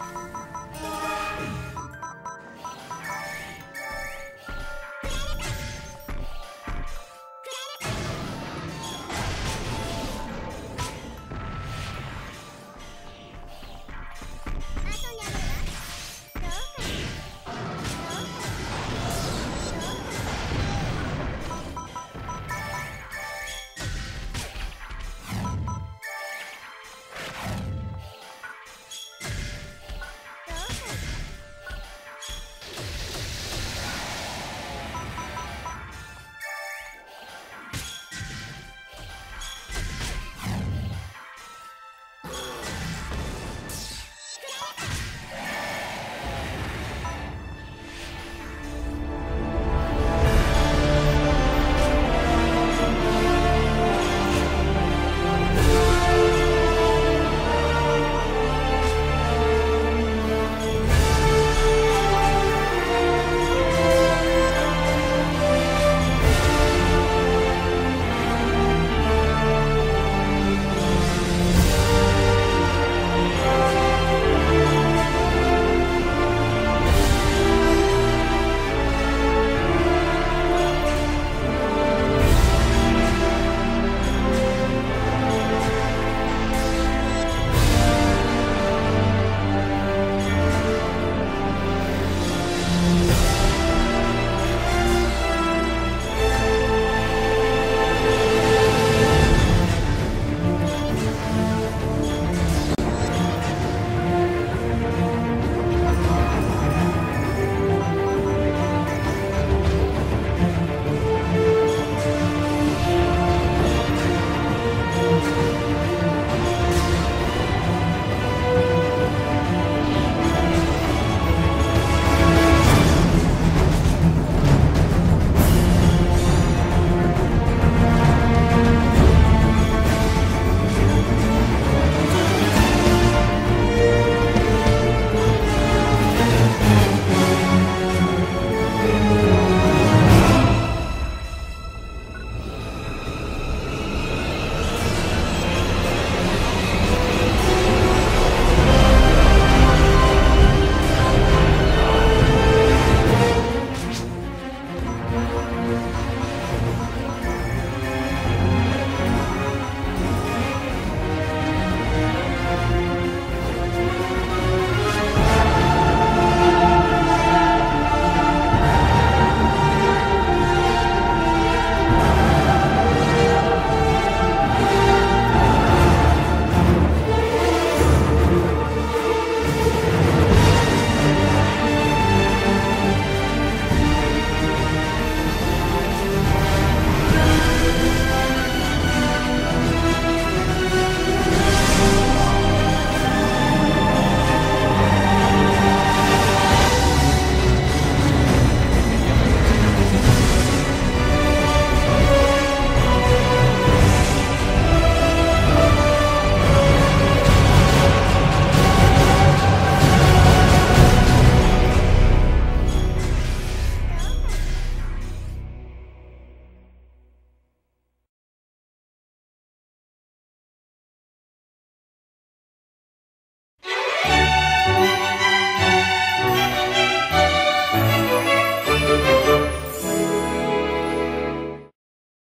No!